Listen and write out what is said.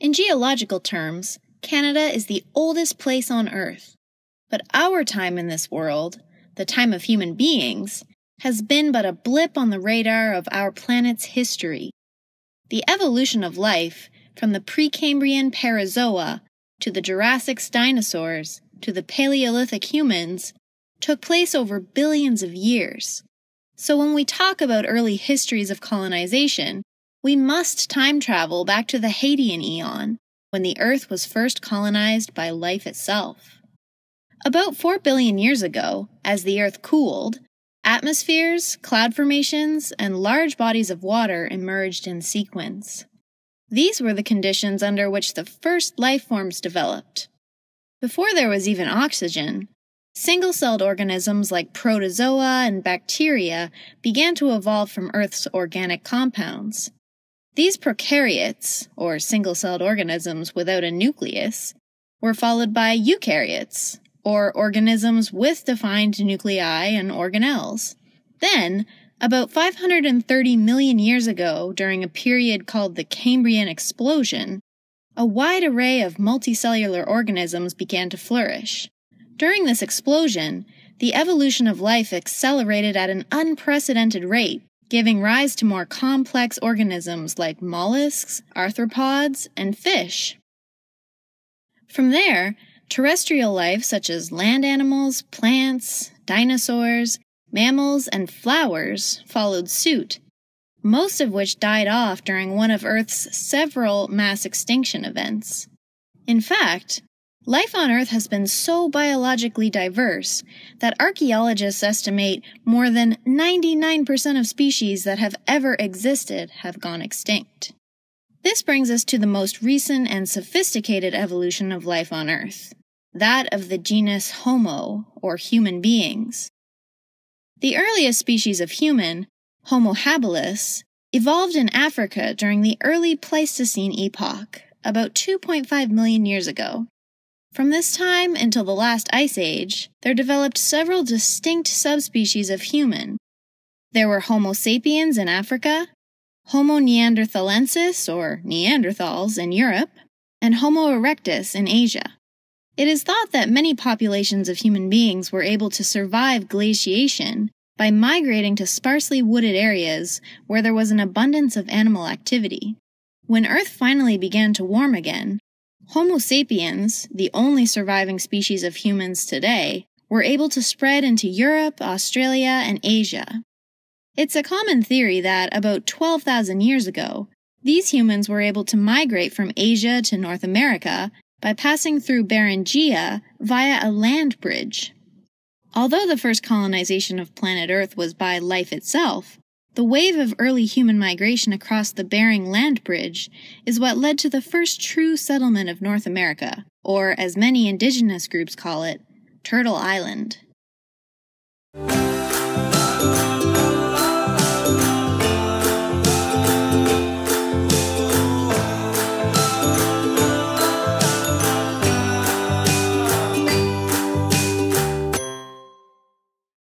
In geological terms, Canada is the oldest place on Earth. But our time in this world, the time of human beings, has been but a blip on the radar of our planet's history. The evolution of life, from the Precambrian Parazoa to the Jurassic dinosaurs to the Paleolithic humans, took place over billions of years. So when we talk about early histories of colonization, we must time travel back to the Hadean Eon, when the Earth was first colonized by life itself. About 4 billion years ago, as the Earth cooled, atmospheres, cloud formations, and large bodies of water emerged in sequence. These were the conditions under which the first life forms developed. Before there was even oxygen, single celled organisms like protozoa and bacteria began to evolve from Earth's organic compounds. These prokaryotes, or single celled organisms without a nucleus, were followed by eukaryotes, or organisms with defined nuclei and organelles. Then, about 530 million years ago, during a period called the Cambrian explosion, a wide array of multicellular organisms began to flourish. During this explosion, the evolution of life accelerated at an unprecedented rate giving rise to more complex organisms like mollusks, arthropods, and fish. From there, terrestrial life such as land animals, plants, dinosaurs, mammals, and flowers followed suit, most of which died off during one of Earth's several mass extinction events. In fact, Life on Earth has been so biologically diverse that archaeologists estimate more than 99% of species that have ever existed have gone extinct. This brings us to the most recent and sophisticated evolution of life on Earth, that of the genus Homo, or human beings. The earliest species of human, Homo habilis, evolved in Africa during the early Pleistocene epoch, about 2.5 million years ago. From this time until the last ice age, there developed several distinct subspecies of human. There were Homo sapiens in Africa, Homo neanderthalensis, or Neanderthals, in Europe, and Homo erectus in Asia. It is thought that many populations of human beings were able to survive glaciation by migrating to sparsely wooded areas where there was an abundance of animal activity. When Earth finally began to warm again, Homo sapiens, the only surviving species of humans today, were able to spread into Europe, Australia, and Asia. It's a common theory that about 12,000 years ago, these humans were able to migrate from Asia to North America by passing through Beringia via a land bridge. Although the first colonization of planet Earth was by life itself, the wave of early human migration across the Bering Land Bridge is what led to the first true settlement of North America, or as many indigenous groups call it, Turtle Island.